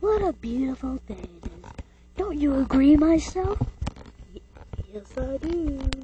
what a beautiful day it is. Don't you agree, myself? Yes, I do.